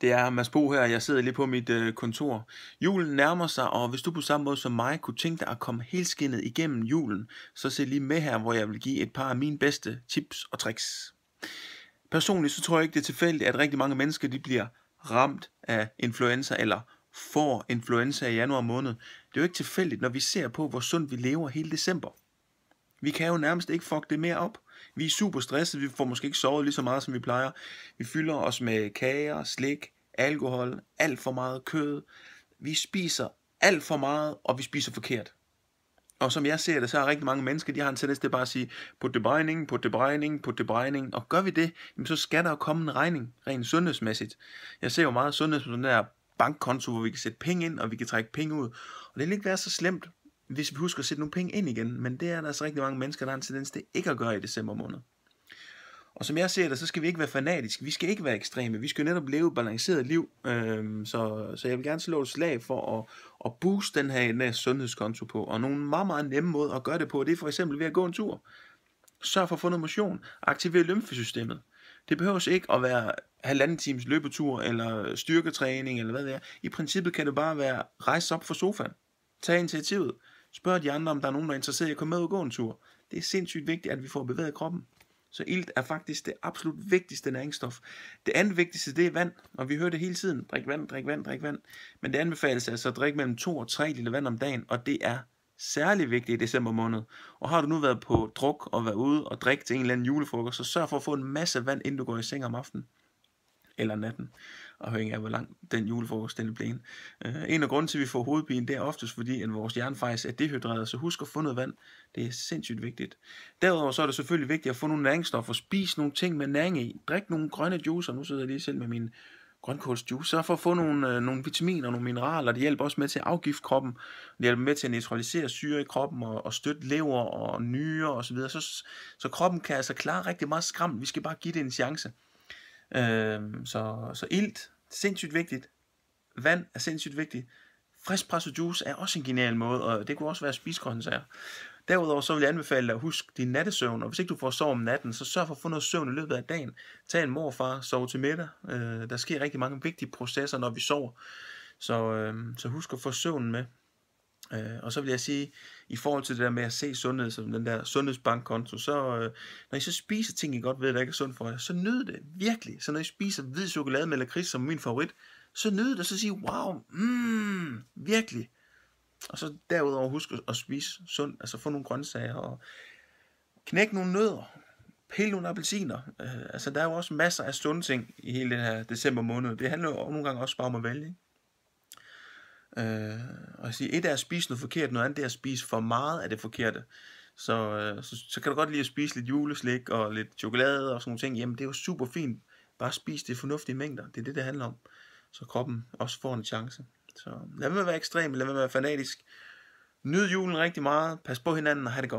Det er Mads Bo her, jeg sidder lige på mit øh, kontor. Julen nærmer sig, og hvis du på samme måde som mig kunne tænke dig at komme helskinnet igennem julen, så se lige med her, hvor jeg vil give et par af mine bedste tips og tricks. Personligt så tror jeg ikke, det er tilfældigt, at rigtig mange mennesker de bliver ramt af influenza eller får influenza i januar måned. Det er jo ikke tilfældigt, når vi ser på, hvor sundt vi lever hele december. Vi kan jo nærmest ikke fuck det mere op. Vi er super stressede, vi får måske ikke sovet lige så meget, som vi plejer. Vi fylder os med kager, slik, alkohol, alt for meget kød. Vi spiser alt for meget, og vi spiser forkert. Og som jeg ser det, så er rigtig mange mennesker, de har en tendens til bare at sige, på det regning, på det regning, på det regning. Og gør vi det, så skal der jo komme en regning, rent sundhedsmæssigt. Jeg ser jo meget sundhed som den der bankkonto, hvor vi kan sætte penge ind, og vi kan trække penge ud. Og det vil ikke være så slemt, hvis vi husker at sætte nogle penge ind igen. Men det er der altså rigtig mange mennesker, der har en tendens til ikke at gøre i december måned. Og som jeg ser det, så skal vi ikke være fanatiske. Vi skal ikke være ekstreme. Vi skal netop leve et balanceret liv. Øhm, så, så jeg vil gerne slå et slag for at, at booste den her, den her sundhedskonto på. Og nogle meget, meget nemme måder at gøre det på, det er for eksempel ved at gå en tur. Sørg for at få noget motion. aktivere lymfesystemet. Det behøver ikke at være halvanden times løbetur, eller styrketræning, eller hvad det er. I princippet kan det bare være rejse op fra sofaen. Tag initiativet. Spørg de andre, om der er nogen, der er interesseret i at komme med og gå en tur. Det er sindssygt vigtigt, at vi får bevæget kroppen. Så ilt er faktisk det absolut vigtigste næringsstof. Det andet vigtigste, det er vand, og vi hører det hele tiden. Drik vand, drik vand, drik vand. Men det anbefales altså at drikke mellem 2 og 3 liter vand om dagen, og det er særlig vigtigt i december måned. Og har du nu været på druk og været ude og drikke til en eller anden julefrokost, så sørg for at få en masse vand, inden du går i seng om aftenen eller natten, afhængig af hvor lang den julefrokost den er Øh, en af grunden til, at vi får hovedpine, det er oftest fordi, at vores hjerne faktisk er dehydreret, så husk at få noget vand. Det er sindssygt vigtigt. Derudover så er det selvfølgelig vigtigt at få nogle næringsstoffer, spise nogle ting med næring i, drik nogle grønne juicer, nu sidder jeg lige selv med min grønkålsjuice, så for at få nogle, øh, nogle vitaminer og nogle mineraler. Det hjælper også med til at afgifte kroppen. Det hjælper med til at neutralisere syre i kroppen og, og støtte lever og nyre osv. Så, videre. så, så kroppen kan altså klare rigtig meget skram. Vi skal bare give det en chance. Øh, så, så ilt, sindssygt vigtigt. Vand er sindssygt vigtigt. Friskpresset juice er også en genial måde, og det kunne også være spisgrøntsager. Derudover så vil jeg anbefale dig at huske din nattesøvn, og hvis ikke du får sov om natten, så sørg for at få noget søvn i løbet af dagen. Tag en morfar, sov til middag. Øh, der sker rigtig mange vigtige processer, når vi sover. Så, øh, så husk at få søvnen med. Øh, og så vil jeg sige, i forhold til det der med at se sundhed som den der sundhedsbankkonto, så øh, når I så spiser ting, I godt ved, der ikke er sundt for jer, så nyd det virkelig. Så når I spiser hvid chokolade med lakrids som min favorit, så nyd det, så sig, wow, mm, virkelig. Og så derudover husk at spise sundt, altså få nogle grøntsager og knække nogle nødder, pille nogle appelsiner. Øh, altså der er jo også masser af sunde ting i hele den her december måned. Det handler jo nogle gange også bare om at vælge. Ikke? Øh, og jeg siger, et er at spise noget forkert, noget andet er at spise for meget af det forkerte. Så, øh, så, så kan du godt lide at spise lidt juleslik og lidt chokolade og sådan nogle ting. Jamen det er jo super fint. Bare spis det i fornuftige mængder. Det er det, det handler om. Så kroppen også får en chance. Så lad være med at være ekstrem, lad være med at være fanatisk. Nyd julen rigtig meget. Pas på hinanden og have det godt.